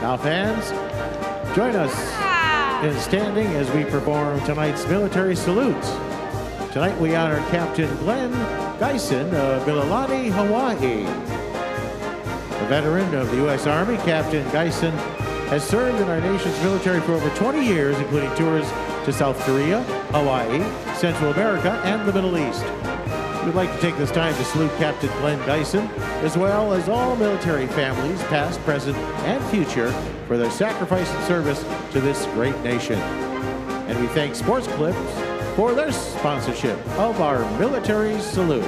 Now, fans, join us ah. in standing as we perform tonight's military salutes. Tonight we honor Captain Glen Gaison of Mililani, Hawaii. A veteran of the U.S. Army, Captain Gaison has served in our nation's military for over 20 years, including tours to South Korea, Hawaii, Central America, and the Middle East. We'd like to take this time to salute Captain Glen Gaison, as well as all military families, past, present, and future, for their sacrifice and service to this great nation. And we thank Sports Clips for their sponsorship of our military salute.